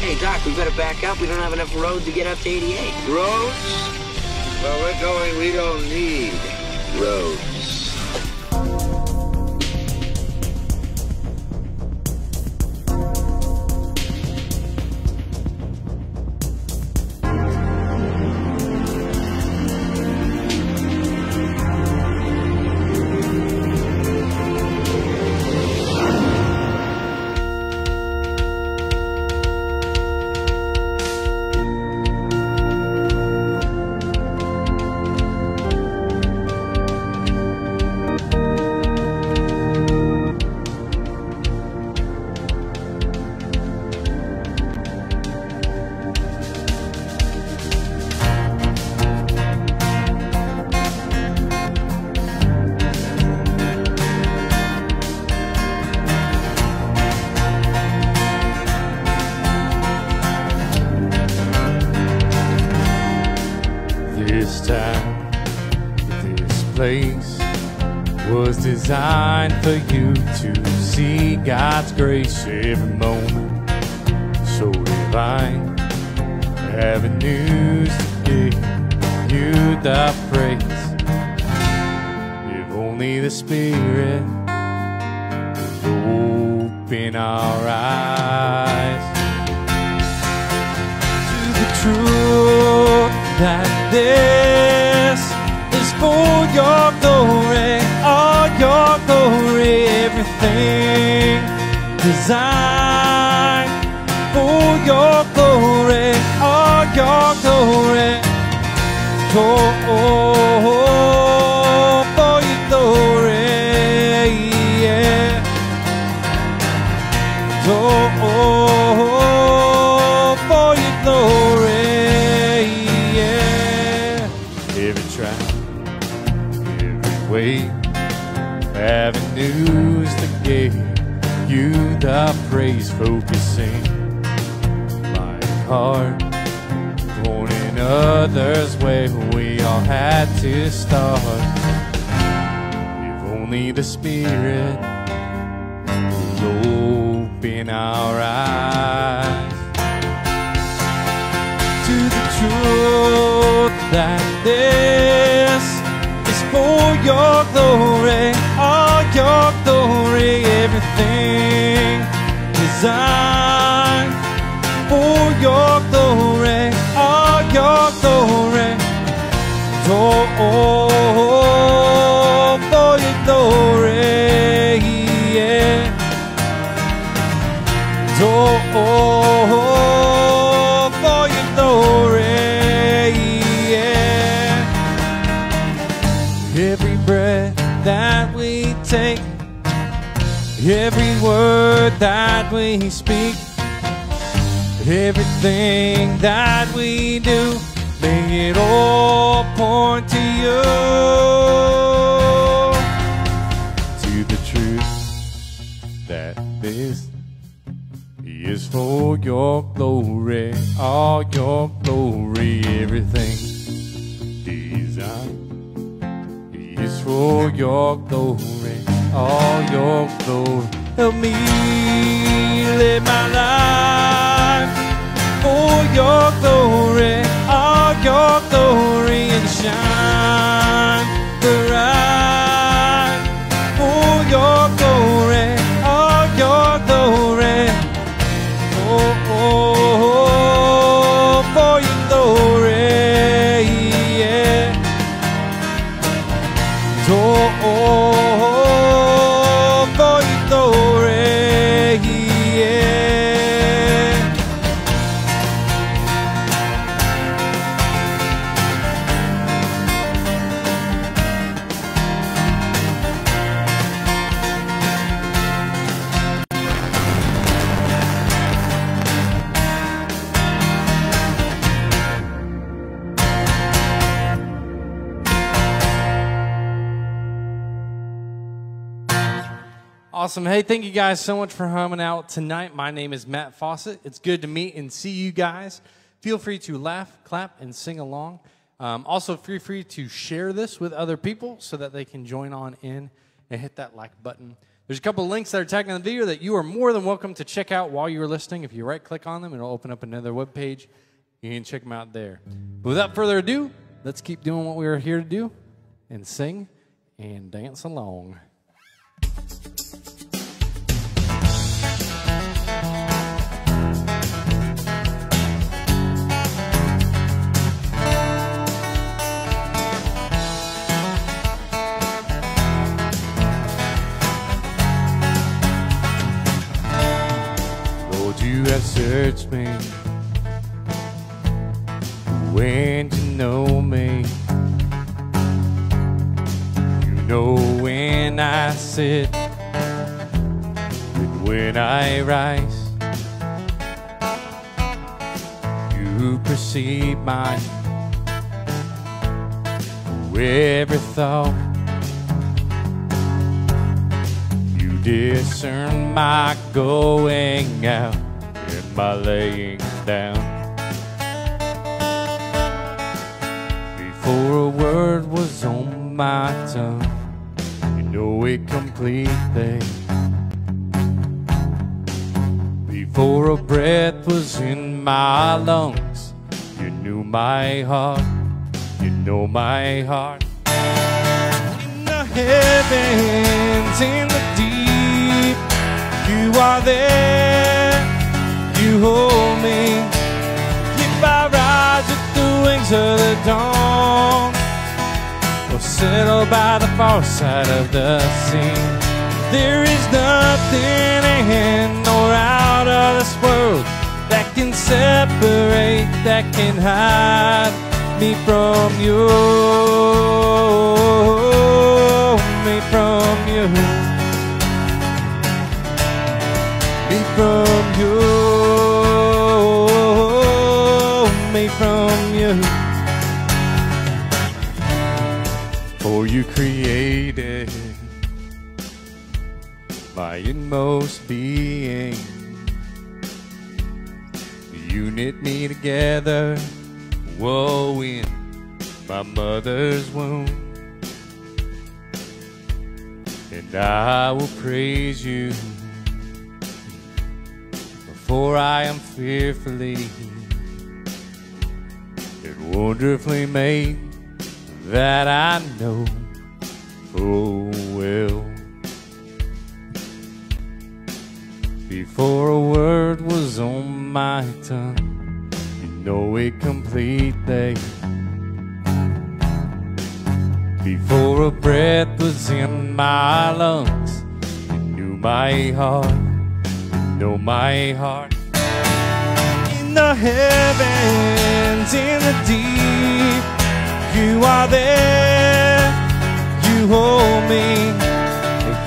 Hey, Doc, we better back up. We don't have enough road to get up to 88. Roads? Well, we're going, we don't need roads. This is for your glory, all your glory, everything designed for your glory, all your glory, oh, for heart, pointing others where we all had to start. If only the Spirit will open our eyes to the truth that this is for your glory, all your glory, everything for your glory, all your glory. Oh, for your glory, yeah. Oh, for your glory, yeah. Every breath that we take, every word that we speak, everything that we do, may it all point to you, to the truth that this is for your glory, all your glory, everything designed is for your glory, all your glory. Help me live my life. For your glory, all your glory, and shine Awesome. Hey, thank you guys so much for coming out tonight. My name is Matt Fawcett. It's good to meet and see you guys. Feel free to laugh, clap, and sing along. Um, also, feel free to share this with other people so that they can join on in and hit that like button. There's a couple links that are tagged in the video that you are more than welcome to check out while you're listening. If you right click on them, it'll open up another web page. You can check them out there. But without further ado, let's keep doing what we are here to do and sing and dance along. Searched me when to know me. You know when I sit and when I rise. You perceive my every thought. You discern my going out my laying down. Before a word was on my tongue, you know it completely. Before a breath was in my lungs, you knew my heart, you know my heart. In the heavens, in the deep, you are there, you hold me. If I rise with the wings of the dawn, or settle by the far side of the sea. There is nothing in or out of this world that can separate, that can hide me from you. Me from you. Me from you. For you created my inmost being. You knit me together, whoa, in my mother's womb. And I will praise you, for I am fearfully and wonderfully made that I know full well. Before a word was on my tongue, you know it completely. Before a breath was in my lungs, you knew my heart, you know my heart. In the heavens, in the deep, you are there, you hold me.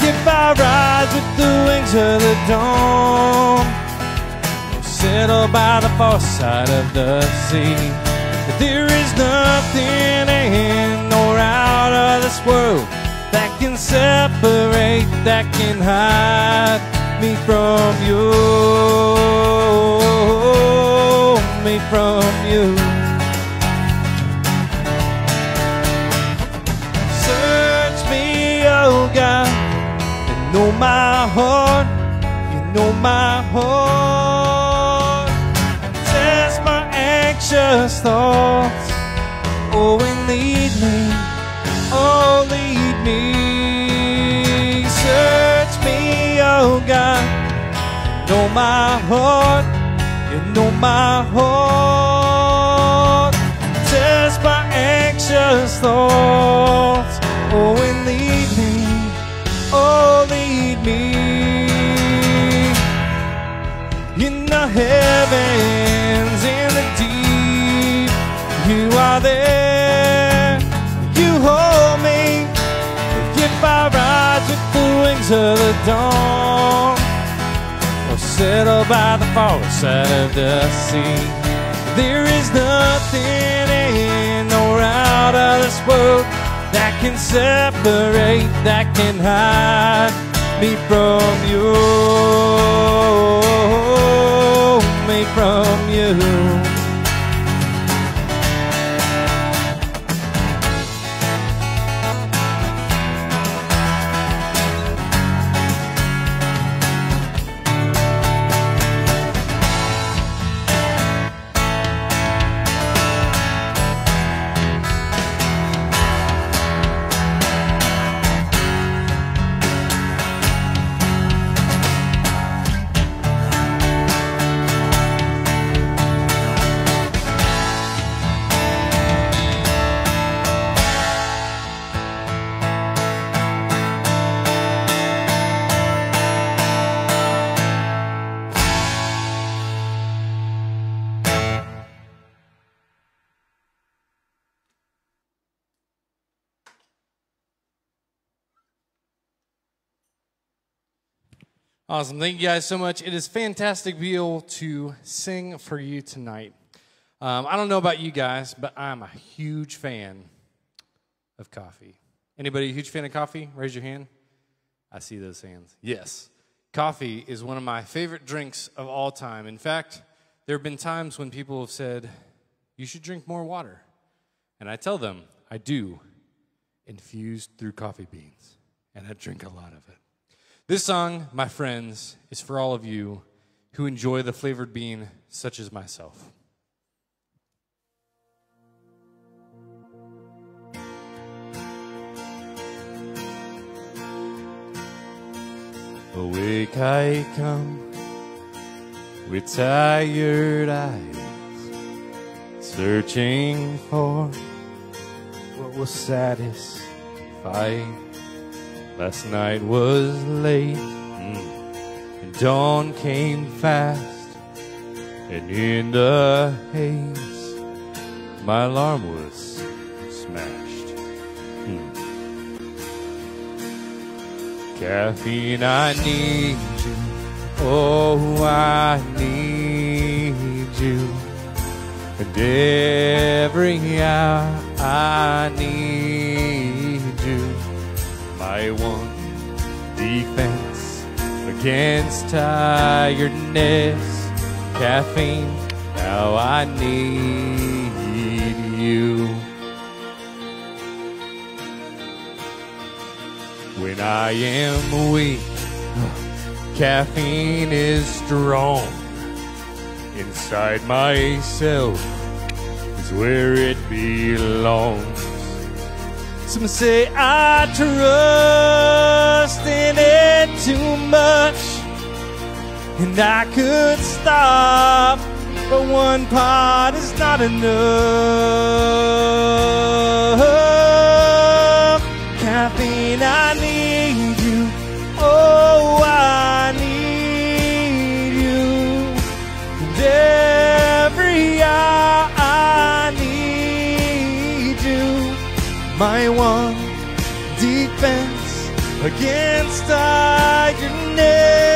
If I rise with the wings of the dawn, or settle by the far side of the sea, there is nothing in or out of this world that can separate, that can hide me from you, me from you. Know my heart, you know my heart. Test my anxious thoughts, oh, and lead me, oh, lead me. Search me, oh God, know my heart, you know my heart. Test my anxious thoughts, oh, and heavens, in the deep. You are there, you hold me. If I rise with the wings of the dawn, or settle by the far side of the sea, there is nothing in or out of this world that can separate, that can hide me from you, me from you. Awesome. Thank you guys so much. It is fantastic to be able to sing for you tonight. Um, I don't know about you guys, but I'm a huge fan of coffee. Anybody a huge fan of coffee? Raise your hand. I see those hands. Yes. Coffee is one of my favorite drinks of all time. In fact, there have been times when people have said, You should drink more water. And I tell them, I do, infused through coffee beans. And I drink a lot of it. This song, my friends, is for all of you who enjoy the flavored bean, such as myself. Awake I come with tired eyes, searching for what will satisfy. Last night was late, mm, and dawn came fast, and in the haze, my alarm was smashed. Mm. Caffeine, I need you. Oh, I need you. And every hour I need against tiredness. Caffeine, now I need you. When I am weak, caffeine is strong. Inside myself is where it belongs. Some say I trust in and I could stop, but one pot is not enough. Caffeine, I need you. Oh, I need you. And every hour I need you. My one defense against tiredness.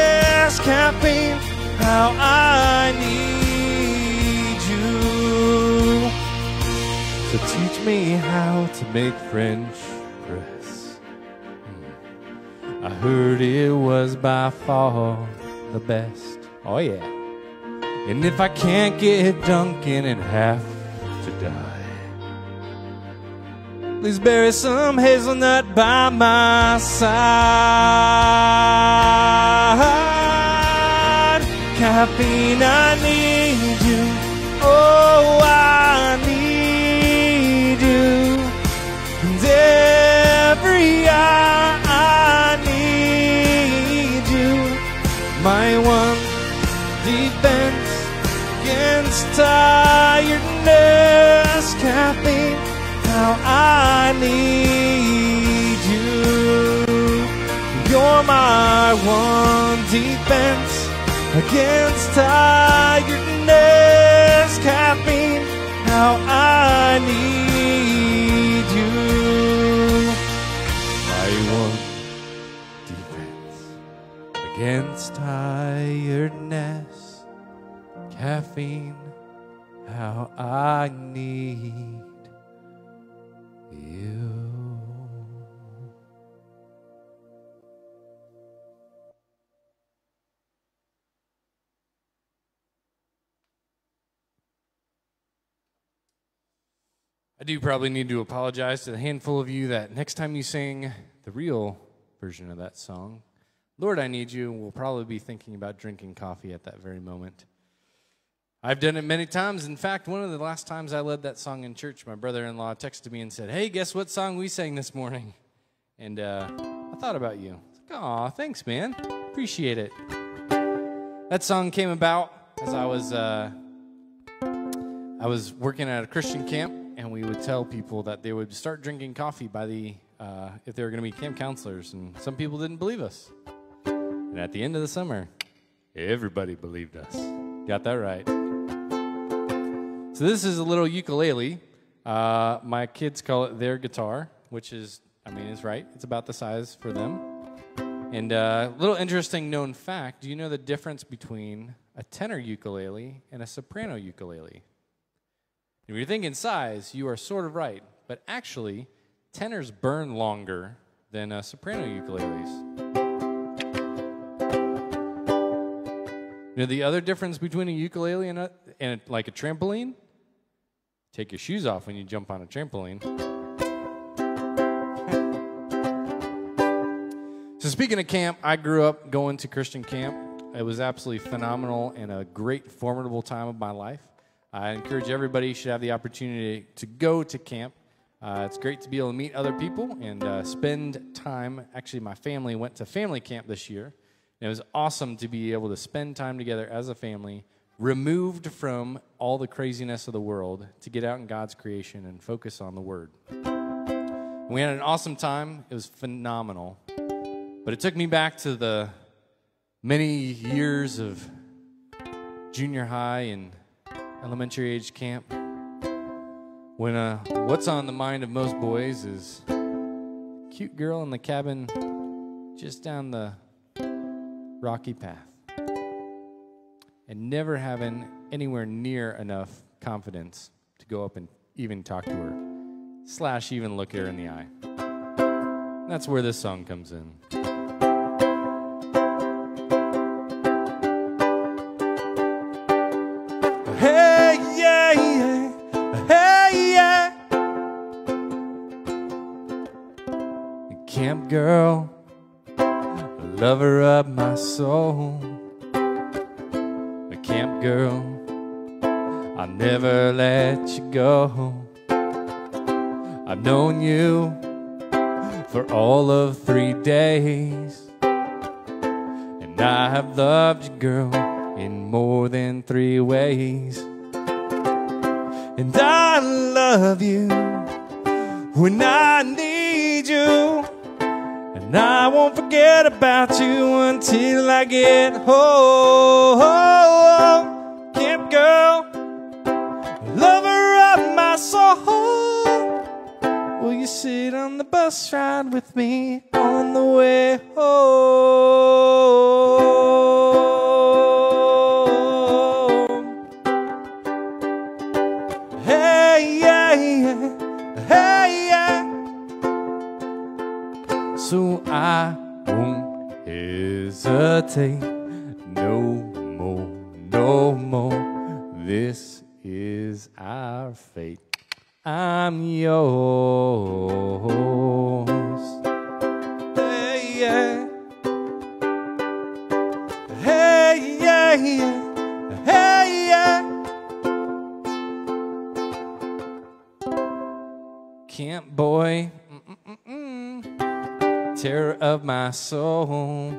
Caffeine, how I need you. So teach me how to make French press. Hmm. I heard it was by far the best. Oh, yeah. And if I can't get Dunkin' and have to die, please bury some hazelnut by my side. Caffeine, I need you. Oh, I need you. And every hour I need you. My one defense against tiredness. Caffeine, how I need you. You're my one defense against tiredness. Caffeine, how I need you. My one defense against tiredness. Caffeine, how I need you. Do probably need to apologize to the handful of you that next time you sing the real version of that song, Lord, I Need You, will probably be thinking about drinking coffee at that very moment. I've done it many times. In fact, one of the last times I led that song in church, my brother in law texted me and said, Hey, guess what song we sang this morning? And uh, I thought about you. Aw, thanks, man. Appreciate it. That song came about as I was uh, I was working at a Christian camp, and we would tell people that they would start drinking coffee by the uh, if they were going to be camp counselors, and some people didn't believe us. And at the end of the summer, everybody believed us. Got that right. So this is a little ukulele. Uh, my kids call it their guitar, which is, I mean, is right. It's about the size for them. And a uh, little interesting known fact do you know the difference between a tenor ukulele and a soprano ukulele? If you're thinking size, you are sort of right. But actually, tenors burn longer than uh, soprano ukuleles. You know the other difference between a ukulele and, a, and a, like a trampoline? Take your shoes off when you jump on a trampoline. so speaking of camp, I grew up going to Christian camp. It was absolutely phenomenal and a great formidable time of my life. I encourage everybody should have the opportunity to go to camp. Uh, it's great to be able to meet other people and uh, spend time. Actually, my family went to family camp this year. And it was awesome to be able to spend time together as a family, removed from all the craziness of the world, to get out in God's creation and focus on the Word. We had an awesome time. It was phenomenal. But it took me back to the many years of junior high and elementary age camp. When uh, what's on the mind of most boys is cute girl in the cabin just down the rocky path and never having anywhere near enough confidence to go up and even talk to her slash even look her in the eye. That's where this song comes in my soul.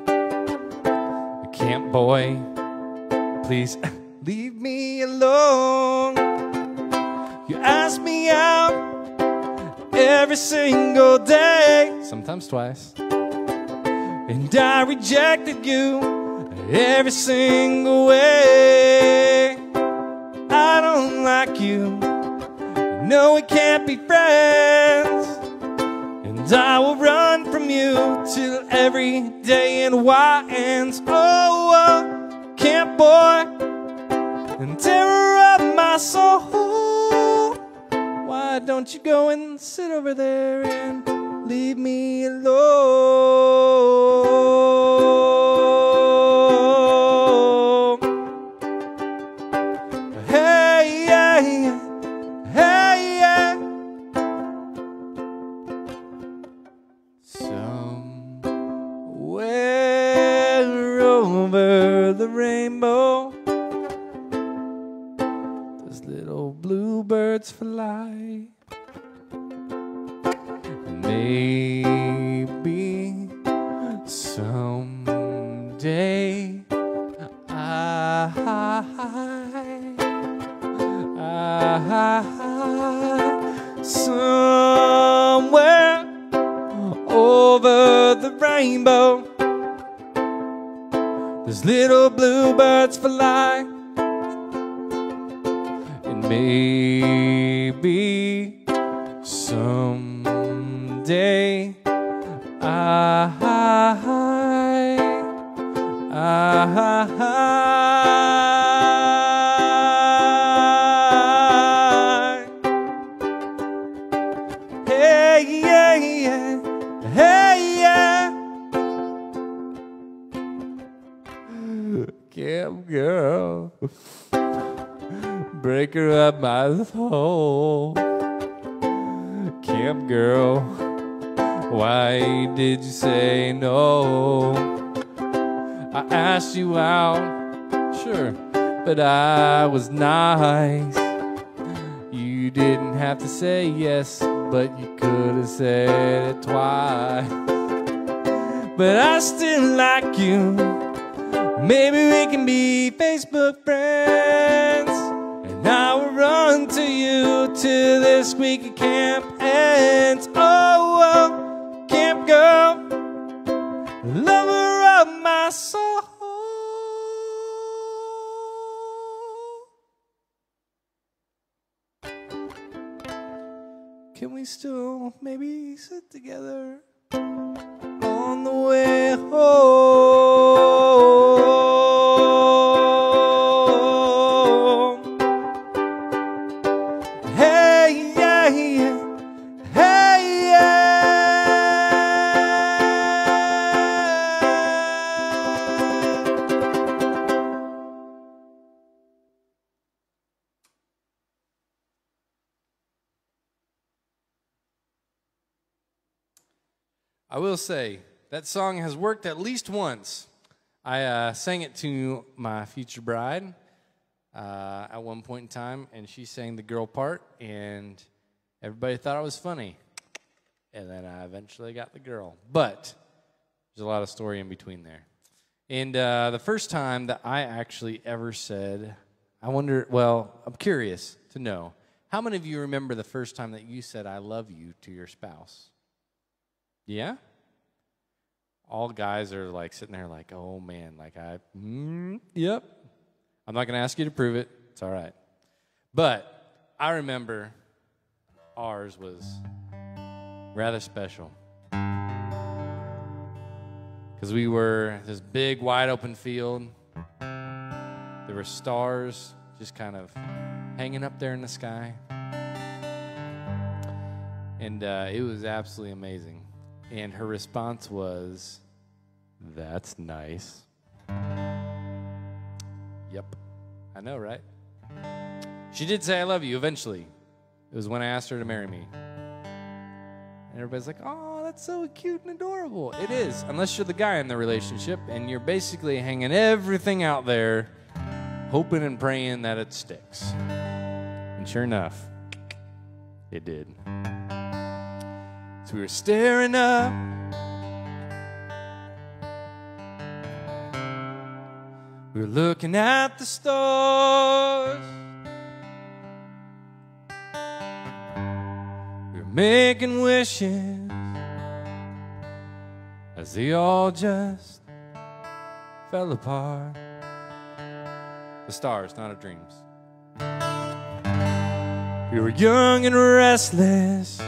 Camp boy, please leave me alone. You ask me out every single day, sometimes twice, and I rejected you every single way. I don't like you, no, we can't be friends. And I will run from you till every day in Y ends. Oh, oh, camp boy, and terror of my soul. Why don't you go and sit over there and leave me alone? Maybe someday I, I, somewhere over the rainbow. Those little bluebirds fly, and maybe My soul. Camp girl, why did you say no? I asked you out, sure, but I was nice. You didn't have to say yes, but you could have said it twice. But I still like you. Maybe we can be Facebook till this week at camp ends. Oh, oh camp girl, lover of my soul. Can we still maybe sit together will say that song has worked at least once. I uh, sang it to my future bride uh, at one point in time, and she sang the girl part, and everybody thought it was funny. And then I eventually got the girl. But there's a lot of story in between there. And uh, the first time that I actually ever said, I wonder, well, I'm curious to know how many of you remember the first time that you said, I love you to your spouse? Yeah? All guys are like sitting there, like, oh man, like I, mm, yep. I'm not going to ask you to prove it. It's all right. But I remember ours was rather special. Because we were this big, wide open field. There were stars just kind of hanging up there in the sky. And uh, it was absolutely amazing. And her response was, That's nice. Yep. I know, right? She did say, I love you eventually. It was when I asked her to marry me. And everybody's like, Oh, that's so cute and adorable. It is, unless you're the guy in the relationship and you're basically hanging everything out there, hoping and praying that it sticks. And sure enough, it did. So we were staring up. We were looking at the stars. We were making wishes as they all just fell apart. The stars, not our dreams. We were young and restless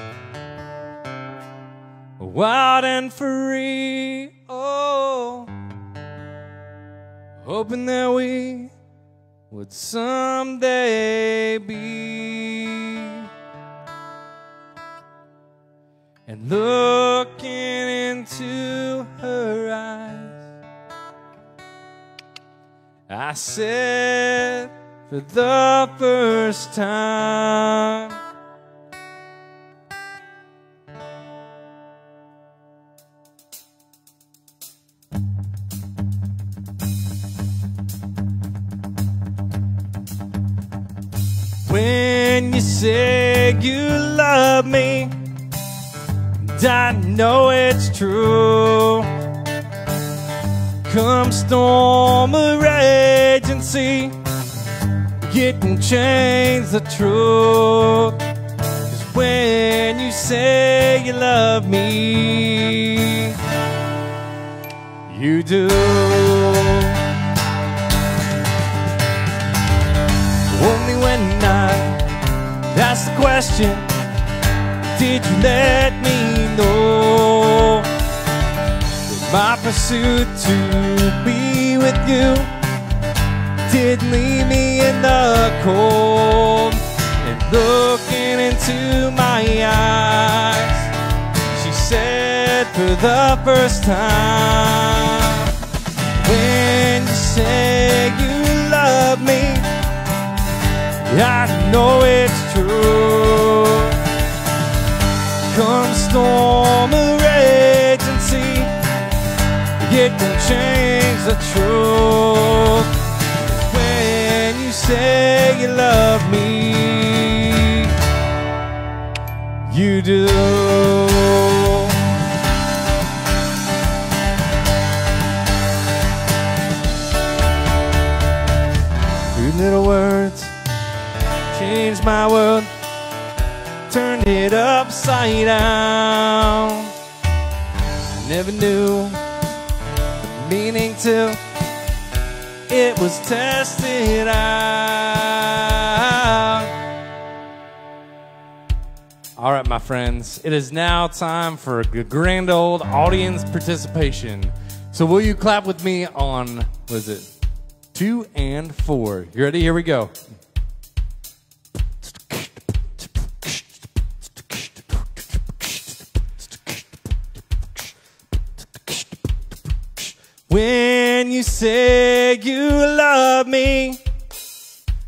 wild and free. Oh, hoping that we would someday be. And looking into her eyes, I said for the first time. Say you love me, and I know it's true. Come storm a raging sea, it can change the truth. Cause when you say you love me, you do. Ask the question, did you let me know that my pursuit to be with you didn't leave me in the cold? And looking into my eyes, she said for the first time, when you say you. I know it's true. Come storm a rage and see, it can change the truth. When you say you love me, you do. My world, turned it upside down. Never knew the meaning till it was tested out. All right, my friends, it is now time for a grand old audience participation. So, will you clap with me on, what is it, two and four? You ready? Here we go. When you say you love me,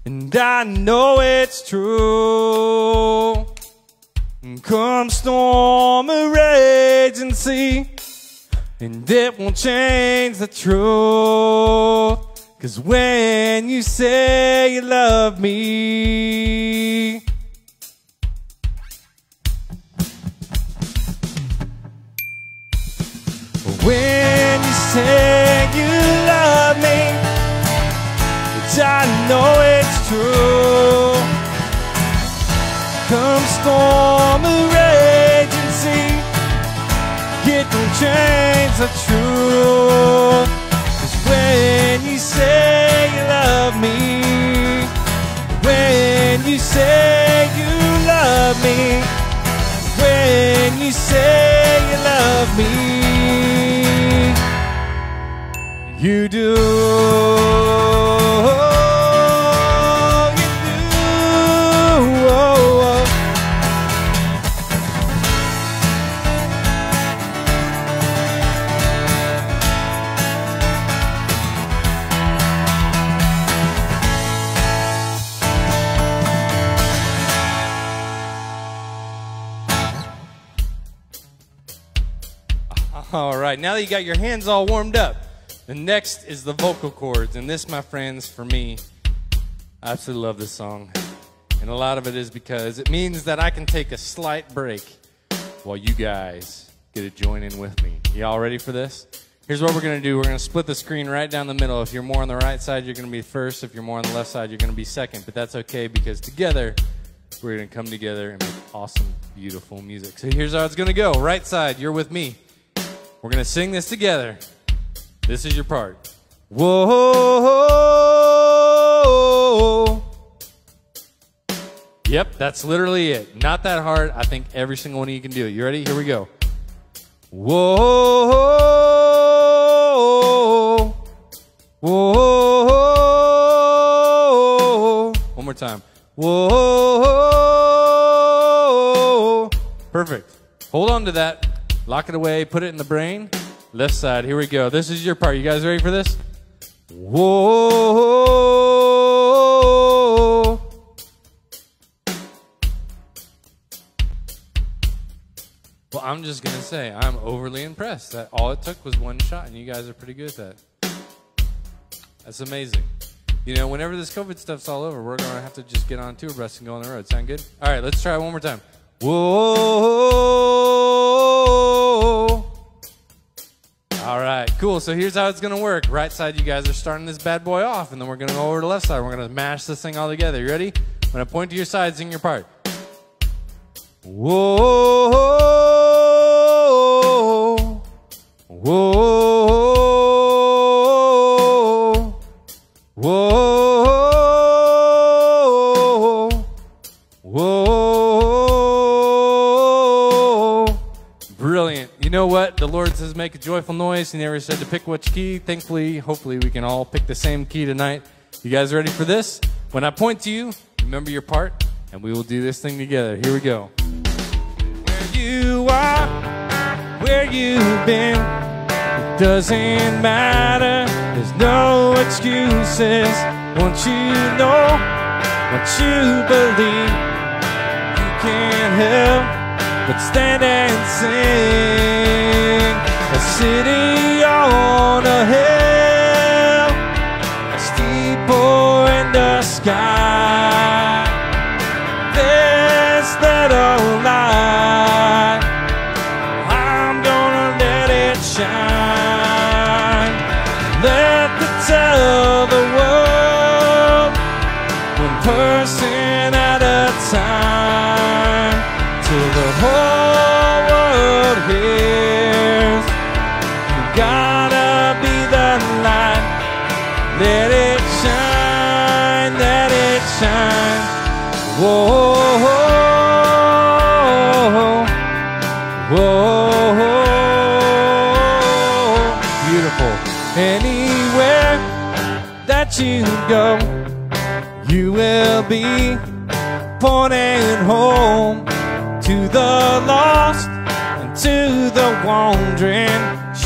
and I know it's true. Come storm a raging sea, and it won't change the truth. Cause when you say you love me, the truth. Cause when you say you love me, when you say you love me, when you say you love me. You do. You got your hands all warmed up, the next is the vocal cords. And this, my friends, for me, I absolutely love this song. And a lot of it is because it means that I can take a slight break while you guys get to join in with me. Y'all ready for this? Here's what we're going to do we're going to split the screen right down the middle. If you're more on the right side, you're going to be first. If you're more on the left side, you're going to be second. But that's okay because together, we're going to come together and make awesome, beautiful music. So here's how it's going to go right side, you're with me. We're going to sing this together. This is your part. Whoa. Yep, that's literally it. Not that hard. I think every single one of you can do it. You ready? Here we go. Whoa. Whoa. One more time. Whoa. Perfect. Hold on to that. Lock it away. Put it in the brain. Left side. Here we go. This is your part. You guys ready for this? Whoa. Well, I'm just going to say, I'm overly impressed that all it took was one shot, and you guys are pretty good at that. That's amazing. You know, whenever this COVID stuff's all over, we're going to have to just get on tour bus and go on the road. Sound good? All right, let's try it one more time. Whoa. Cool. So here's how it's to work. Right side, you guys are starting this bad boy off, and then we're to go over to left side. We're to mash this thing all together. You ready? I'm to point to your side, sing your part. Whoa. Whoa. Joyful noise. He never said to pick which key. Thankfully, hopefully, we can all pick the same key tonight. You guys ready for this? When I point to you, remember your part, and we will do this thing together. Here we go. Where you are, where you've been, it doesn't matter. There's no excuses. Won't you know what you believe. You can't help but stand and sing. A city on a hill, a steeple in the sky.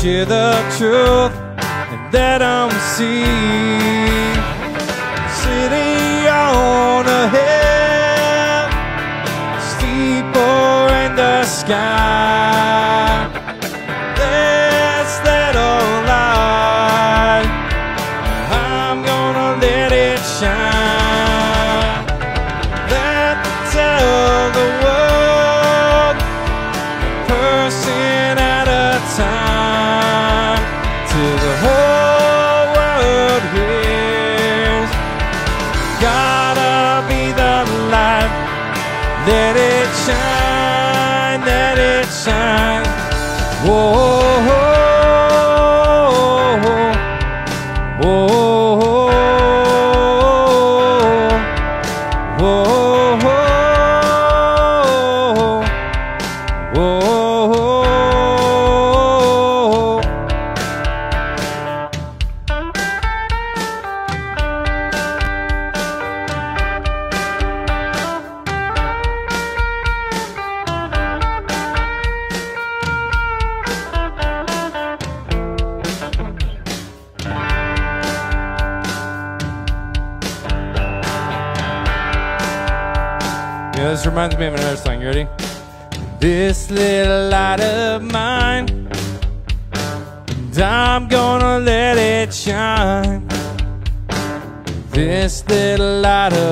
Share the truth and I'm see.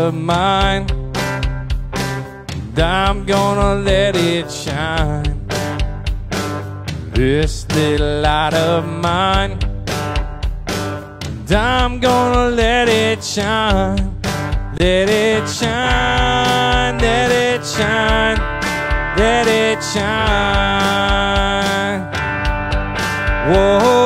Of mine, and I'm gonna let it shine. This little light of mine, and I'm gonna let it shine. Let it shine, let it shine, let it shine. Whoa,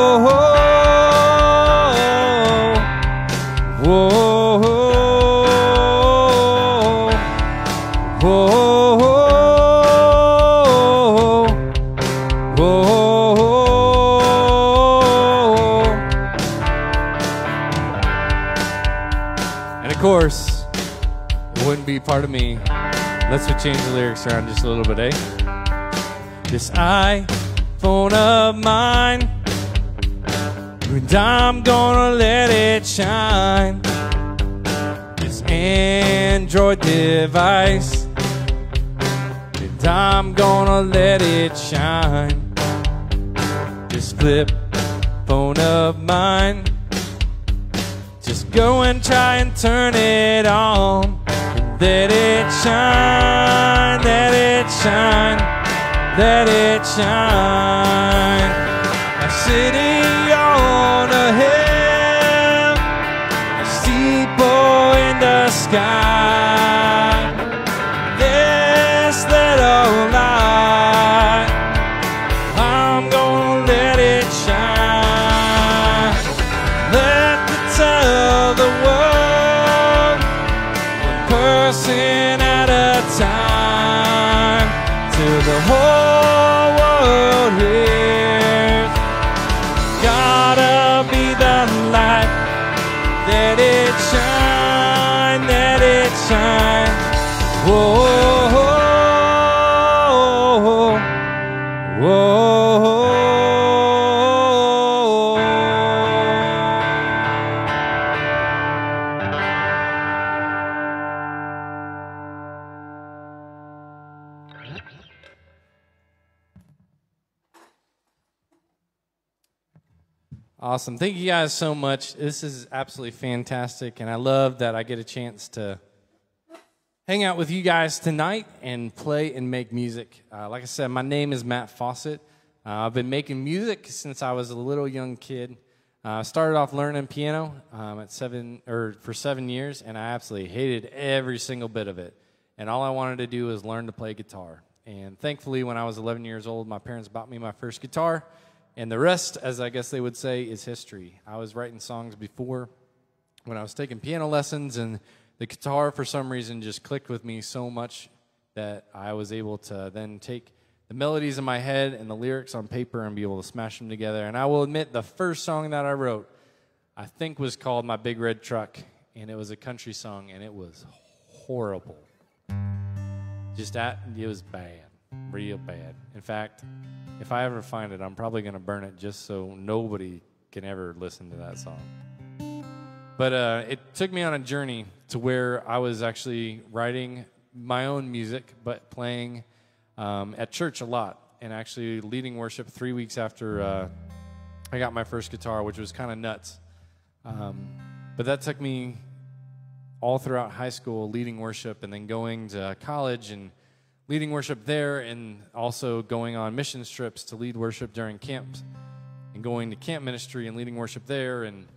change the lyrics around just a little bit, eh? This iPhone of mine, and I'm gonna let it shine. This Android device, and I'm gonna let it shine. This flip phone of mine. Just go and try and turn it on. Let it shine, let it shine, let it shine. A city on a hill, a steeple in the sky. Awesome. Thank you guys so much. This is absolutely fantastic, and I love that I get a chance to hang out with you guys tonight and play and make music. Uh, like I said, my name is Matt Fawcett. Uh, I've been making music since I was a little young kid. I uh, started off learning piano um, at seven or for seven years, and I absolutely hated every single bit of it. And all I wanted to do was learn to play guitar. And thankfully, when I was 11 years old, my parents bought me my first guitar. And the rest, as I guess they would say, is history. I was writing songs before when I was taking piano lessons, and the guitar, for some reason, just clicked with me so much that I was able to then take the melodies in my head and the lyrics on paper and be able to smash them together. And I will admit, the first song that I wrote, I think, was called My Big Red Truck, and it was a country song, and it was horrible. Just that, it was bad, real bad. In fact, if I ever find it, I'm probably going to burn it just so nobody can ever listen to that song. But uh, it took me on a journey to where I was actually writing my own music, but playing um, at church a lot, and actually leading worship three weeks after uh, I got my first guitar, which was kind of nuts. Um, but that took me all throughout high school, leading worship, and then going to college and leading worship there and also going on mission trips to lead worship during camps and going to camp ministry and leading worship there and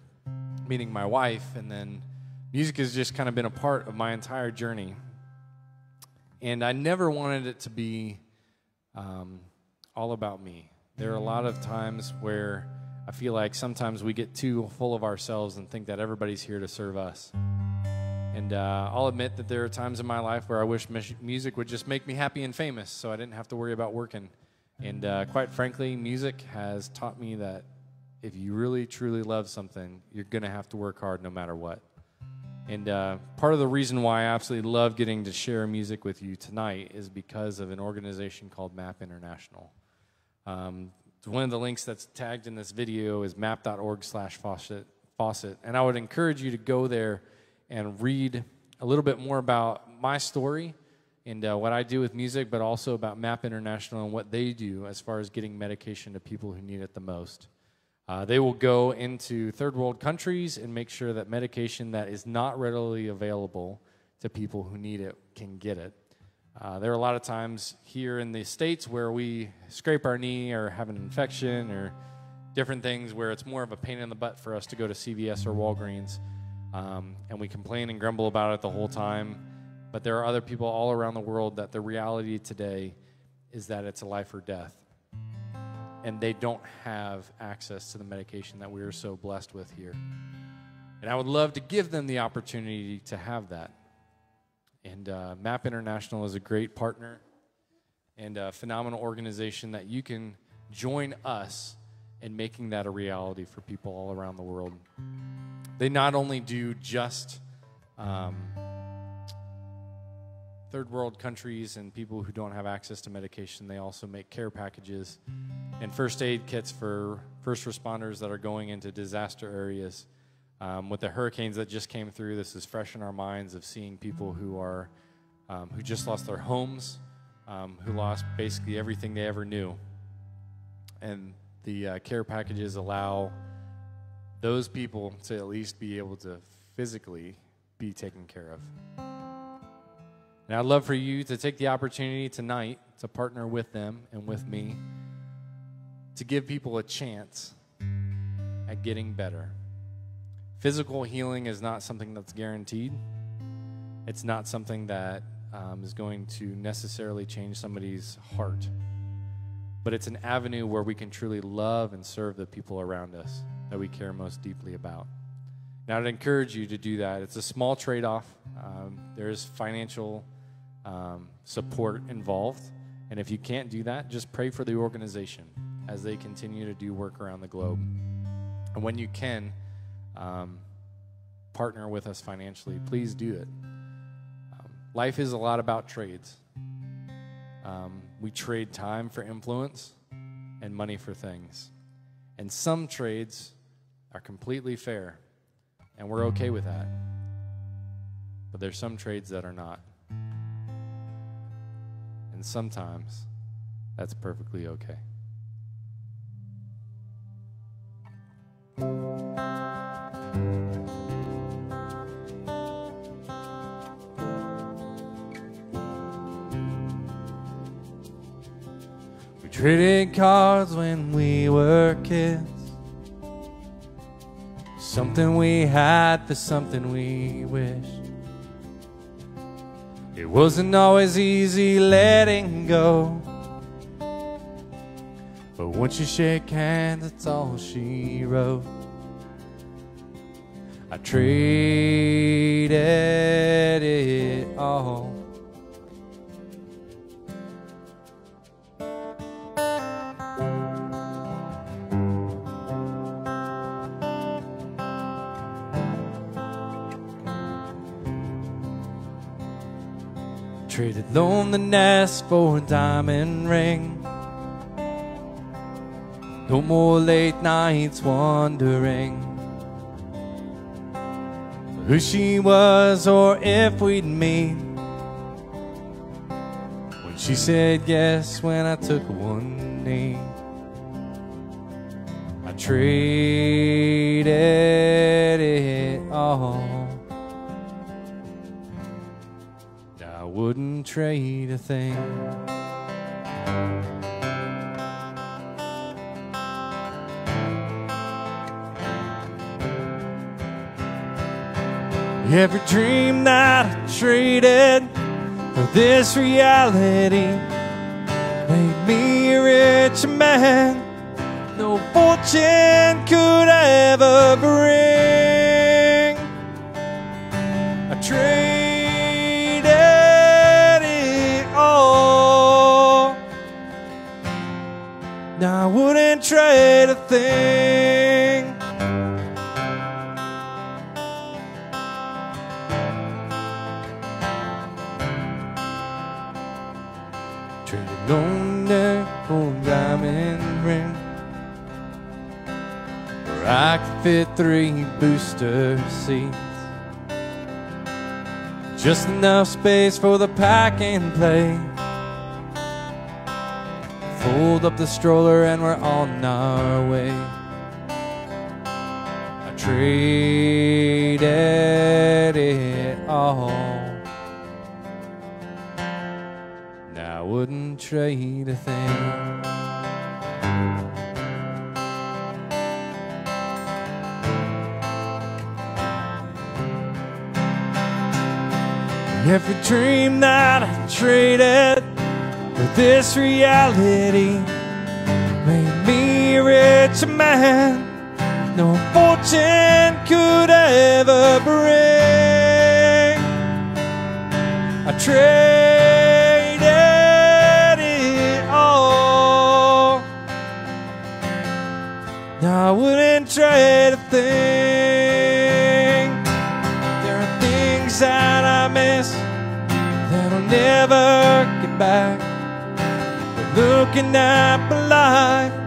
meeting my wife. And then music has just kind of been a part of my entire journey. And i never wanted it to be um, all about me. There are a lot of times where i feel like sometimes we get too full of ourselves and think that everybody's here to serve us and uh, I'll admit that there are times in my life where I wish music would just make me happy and famous so I didn't have to worry about working. And uh, quite frankly, music has taught me that if you really, truly love something, you're going to have to work hard no matter what. And uh, part of the reason why I absolutely love getting to share music with you tonight is because of an organization called MAP International. Um, one of the links that's tagged in this video is map.org slash fawcett. And I would encourage you to go there and read a little bit more about my story and uh, what I do with music, but also about MAP International and what they do as far as getting medication to people who need it the most. Uh, they will go into third world countries and make sure that medication that is not readily available to people who need it can get it. Uh, there are a lot of times here in the States where we scrape our knee or have an infection or different things where it's more of a pain in the butt for us to go to CVS or Walgreens. Um, and we complain and grumble about it the whole time. But there are other people all around the world that the reality today is that it's a life or death. And they don't have access to the medication that we are so blessed with here. And I would love to give them the opportunity to have that. And uh, MAP International is a great partner and a phenomenal organization that you can join us in making that a reality for people all around the world. They not only do just um, third world countries and people who don't have access to medication, they also make care packages and first aid kits for first responders that are going into disaster areas. Um, with the hurricanes that just came through, this is fresh in our minds of seeing people who are um, who just lost their homes, um, who lost basically everything they ever knew, and the uh, care packages allow those people to at least be able to physically be taken care of. And I'd love for you to take the opportunity tonight to partner with them and with me to give people a chance at getting better. Physical healing is not something that's guaranteed. It's not something that um, is going to necessarily change somebody's heart. But it's an avenue where we can truly love and serve the people around us that we care most deeply about. Now, I'd encourage you to do that. It's a small trade off, um, there's financial um, support involved. And if you can't do that, just pray for the organization as they continue to do work around the globe. And when you can, um, partner with us financially, please do it. Um, life is a lot about trades. We trade time for influence and money for things. And some trades are completely fair, and we're okay with that. But there's some trades that are not. And sometimes that's perfectly okay. Traded cards when we were kids. Something we had for something we wished. It wasn't always easy letting go. But once you shake hands, that's all she wrote. I traded it all. Loneliness for a diamond ring. No more late nights wondering who she was or if we'd meet. When she said yes, when I took one knee, I traded it all. Trade a thing. Every dream that I traded for this reality made me a rich man. No fortune could ever bring. A thing. Traded lonely for a diamond ring. Where I could fit three booster seats. Just enough space for the pack and play Fold up the stroller and we're on our way I traded it all Now I wouldn't trade a thing. Every dream that I traded for this reality made me a rich man. No fortune could ever bring. I traded it all. Now I wouldn't trade a thing. There are things that I miss that I'll never get back. Looking at my life,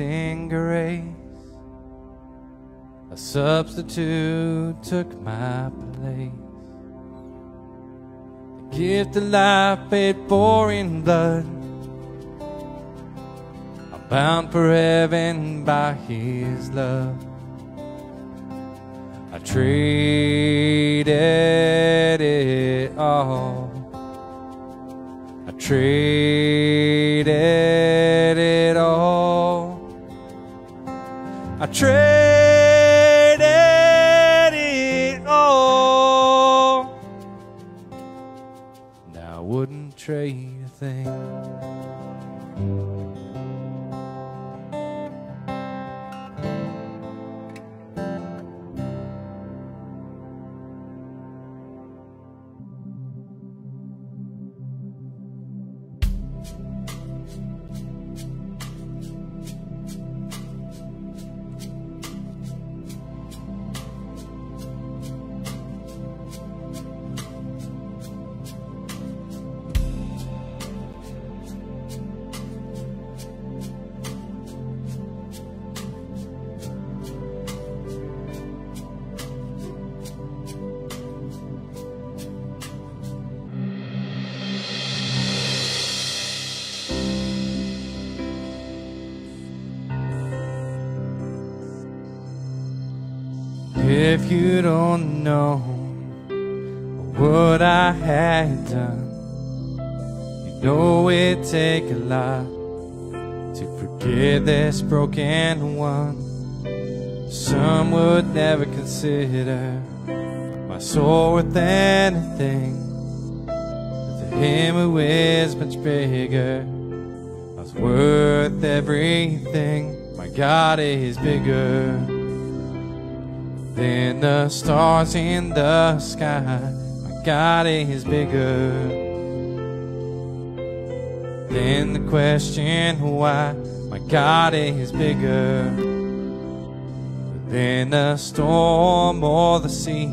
amazing grace. A substitute took my place. The gift of life paid for in blood. I'm bound for heaven by His love. I traded it all. I traded it all. I traded it all. Now wouldn't trade a thing. Broken one. Some would never consider my soul worth anything. To him who is much bigger, I was worth everything. My God is bigger than the stars in the sky. My God is bigger than the question why. God is bigger than the storm or the sea.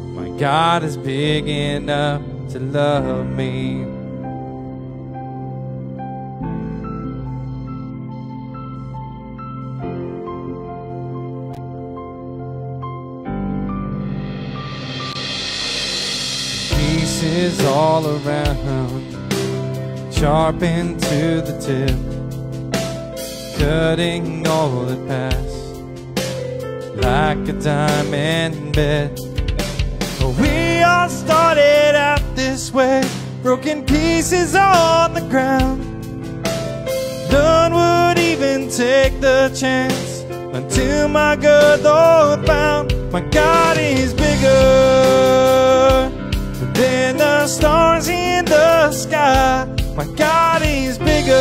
My God is big enough to love me. Pieces all around, sharpened to the tip cutting all that passed like a diamond bed. We all started out this way, broken pieces on the ground. None would even take the chance until my good Lord found my God is bigger than the stars in the sky. My God is bigger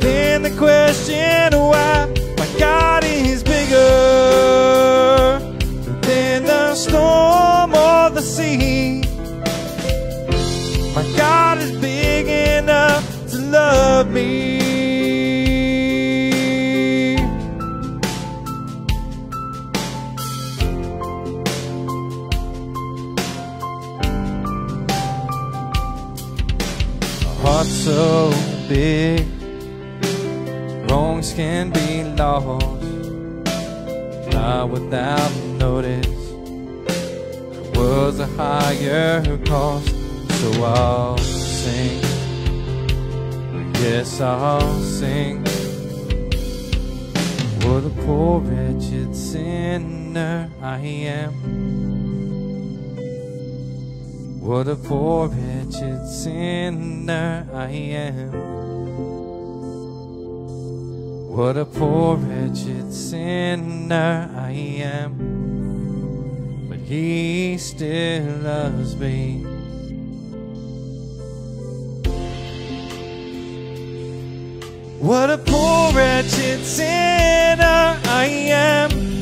than the question why. My God is bigger so big. Wrongs can be lost. Not without notice. There was a higher cost. So i'll sing. Yes i'll sing. What a poor wretched sinner i am what a poor wretched sinner i am what a poor, wretched sinner I am. But he still loves me. What a poor, wretched sinner I am.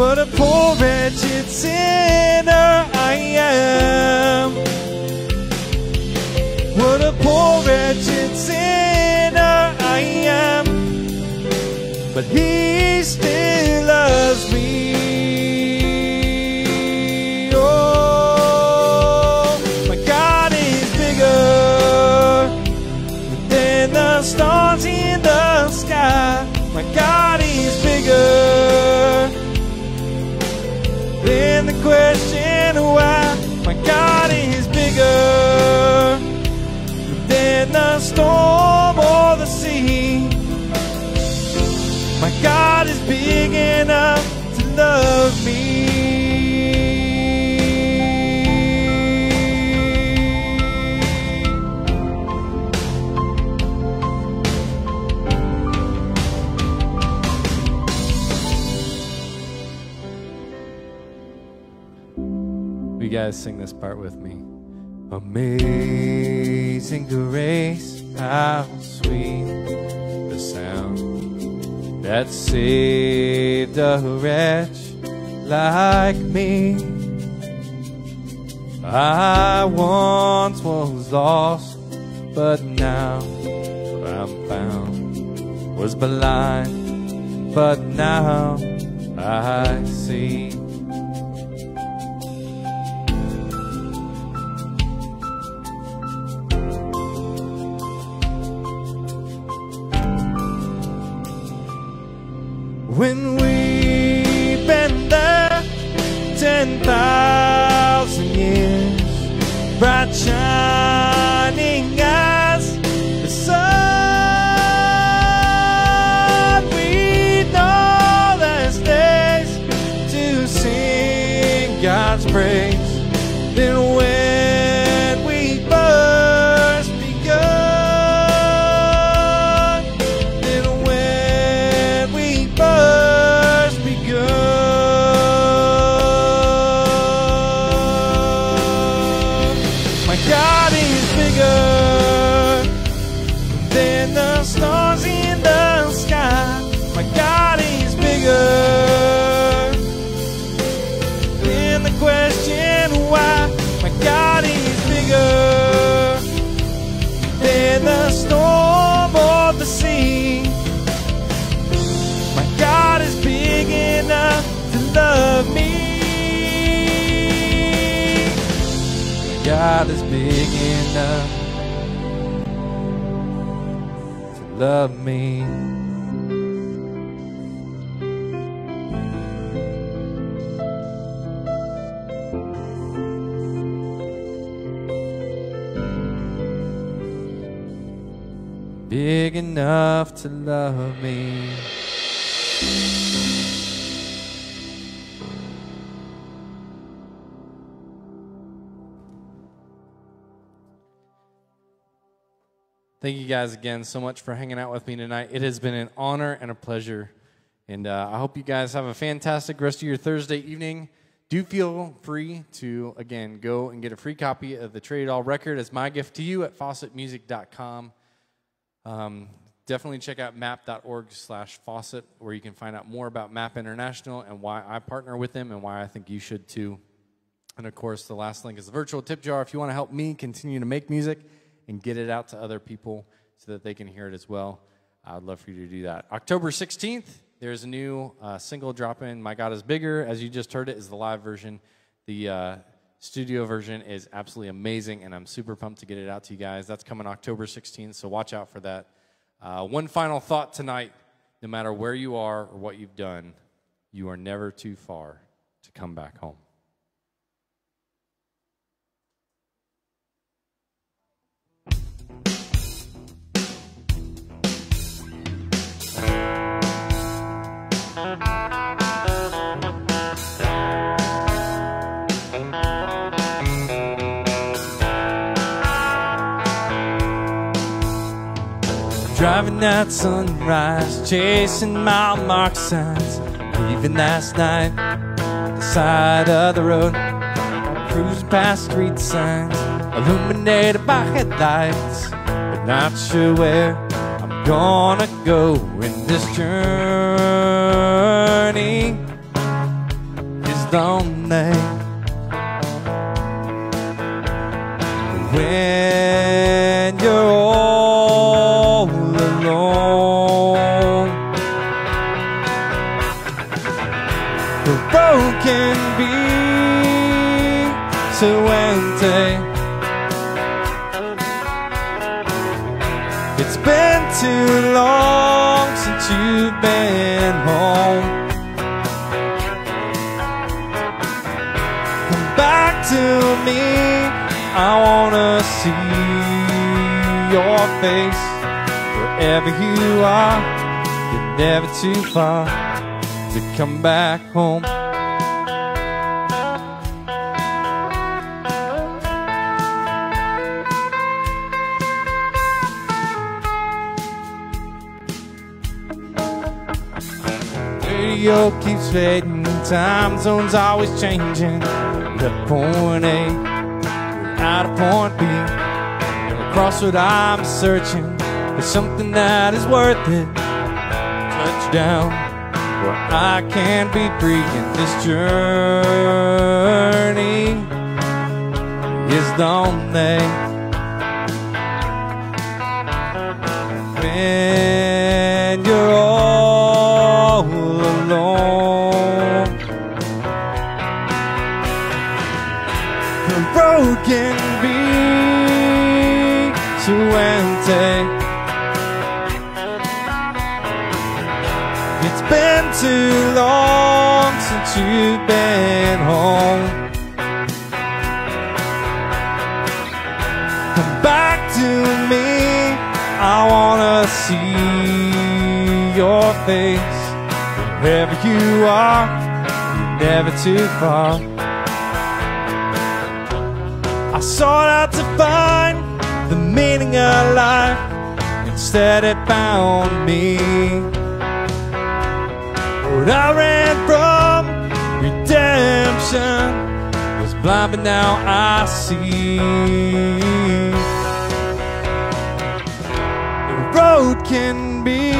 What a poor, wretched sinner I am. What a poor, wretched sinner I am. But he still loves me. Oh, my God is bigger than the stars question why. My God is bigger than the storm or the sea. My God is big enough to love me. You guys sing this part with me. Amazing grace, how sweet the sound that saved a wretch like me. I once was lost, but now I'm found. Was blind, but now I see. Enough to love me. Big enough to love me. Thank you guys again so much for hanging out with me tonight. It has been an honor and a pleasure. And uh, I hope you guys have a fantastic rest of your Thursday evening. Do feel free to, again, go and get a free copy of the Trade All record as my gift to you at fawcettmusic.com. Um, definitely check out map.org slash fawcett, where you can find out more about MAP International and why I partner with them and why I think you should too. And of course, the last link is the virtual tip jar if you want to help me continue to make music and get it out to other people so that they can hear it as well. I'd love for you to do that. October 16th, there's a new uh, single drop in, My God is Bigger. As you just heard it, is the live version. The uh, studio version is absolutely amazing, and I'm super pumped to get it out to you guys. That's coming October 16th, so watch out for that. Uh, one final thought tonight no matter where you are or what you've done, you are never too far to come back home. Driving at sunrise, chasing mile mark signs. Leaving last night, the side of the road. Cruising past street signs, illuminated by headlights. But not sure where I'm gonna go in this journey. Is lonely. When you're all alone, the road can be so empty. It's been too long since you've been to me. I wanna see your face wherever you are. You're never too far to come back home. Radio keeps fading, time zones always changing. Left point A, out of point B. Never crossroad I'm searching for something that is worth it. Touchdown, where I can be free in this journey is lonely. Can be so empty. It's been too long since you've been home. Come back to me. I wanna see your face wherever you are. You're never too far. I sought out to find the meaning of life. Instead, it found me. What I ran from, redemption, was blind, but now I see. The road can be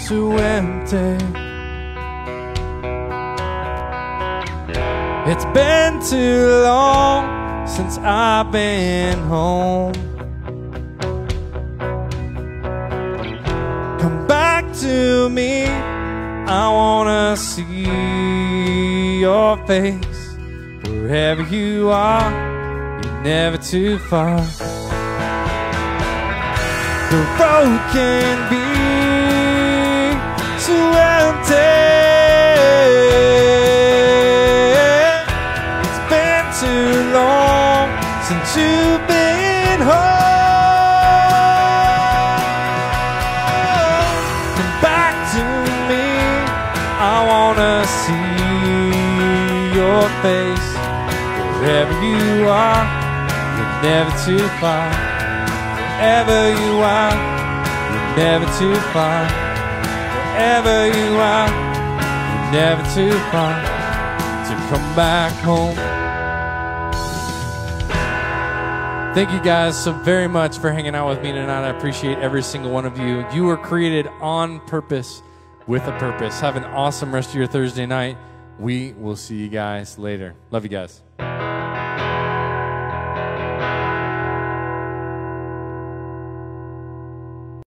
so empty. It's been too long since I've been home. Come back to me, I wanna see your face wherever you are. You're never too far. The road can be so empty. Face wherever you are. You're never too far wherever you are, you're never too far. Wherever you are, you're never too far to come back home. Thank you guys so very much for hanging out with me tonight. I appreciate every single one of you. You were created on purpose with a purpose. Have an awesome rest of your Thursday night. We will see you guys later. Love you guys.